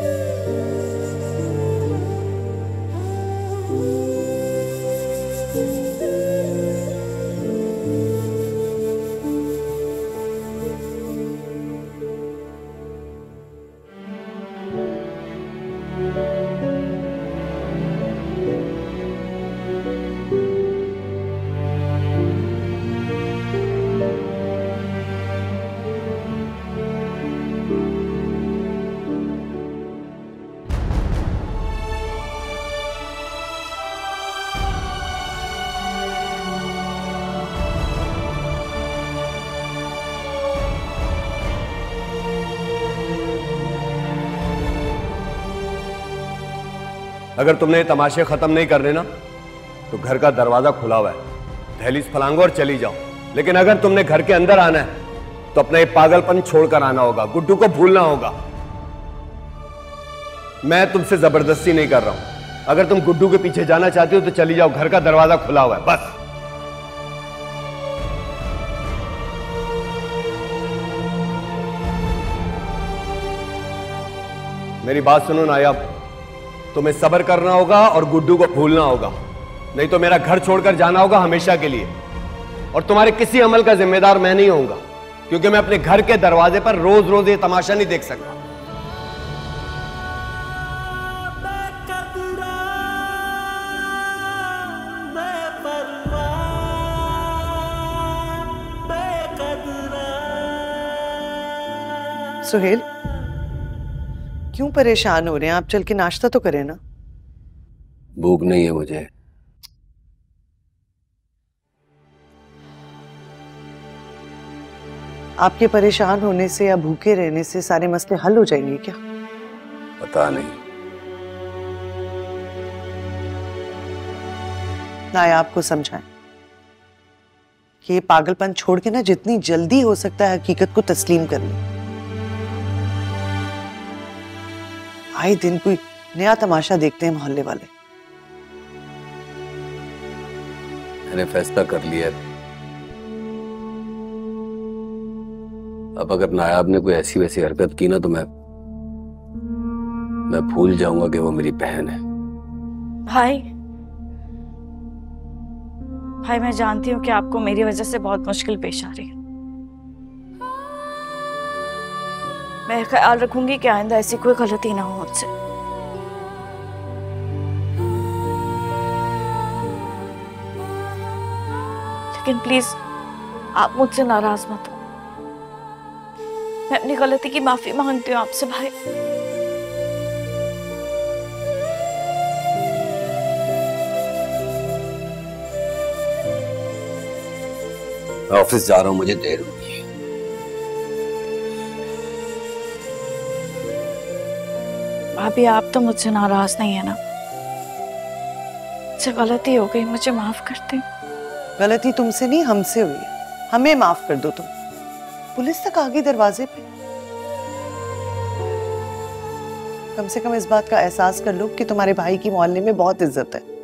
Música अगर तुमने तमाशे खत्म नहीं करने ना तो घर का दरवाज़ा खुला हुआ है। दहलीज फलांगो और चली जाओ। लेकिन अगर तुमने घर के अंदर आना है तो अपना ये पागलपन छोड़कर आना होगा, गुड्डू को भूलना होगा। मैं तुमसे ज़बरदस्ती नहीं कर रहा हूँ। अगर तुम गुड्डू के पीछे जाना चाहती हो तो चली जाओ। घर का दरवाज़ा खुला हुआ है, बस। मेरी बात सुनो नायाब तुम्हें सबर करना होगा और गुड्डू को भूलना होगा। नहीं तो मेरा घर छोड़कर जाना होगा हमेशा के लिए। और तुम्हारे किसी अमल का जिम्मेदार मैं नहीं होऊँगा क्योंकि मैं अपने घर के दरवाजे पर रोज रोज ये तमाशा नहीं देख सकता। सुहेल क्यों परेशान हो रहे हैं? आप चल के नाश्ता तो करें ना। भूख नहीं है मुझे। आपके परेशान होने से या भूखे रहने से सारे मसले हल हो जाएँगे क्या? पता नहीं। ना आपको समझाएँ कि ये पागलपन छोड़ के ना जितनी जल्दी हो सकता है हकीकत को तस्लीम कर ले। आए दिन कोई नया तमाशा देखते हैं मोहल्ले वाले। मैंने फैसला कर लिया अब अगर नायाब ने कोई ऐसी वैसी हरकत की ना तो मैं मैं भूल जाऊँगा कि वो मेरी बहन है। भाई भाई मैं जानती हूँ कि आपको मेरी वजह से बहुत मुश्किल पेश आ रही है। मैं ख्याल रखूँगी कि आइंदा ऐसी कोई गलती ना हो मुझसे। लेकिन प्लीज़, आप मुझसे नाराज़ मत हो। मैं अपनी गलती की माफ़ी मांगती हूँ आपसे, भाई। ऑफ़िस जा रहा हूँ, मुझे देर हो। भाभी आप तो मुझसे नाराज़ नहीं है ना। मुझसे गलती हो गई, मुझे माफ़ करते गलती तुमसे नहीं, हमसे हुई हमें माफ़ कर दो तुम। पुलिस तक आ गई दरवाजे पे। कम से कम इस बात का एहसास कर लो कि तुम्हारे भाई की मोहल्ले में बहुत इज़्ज़त है।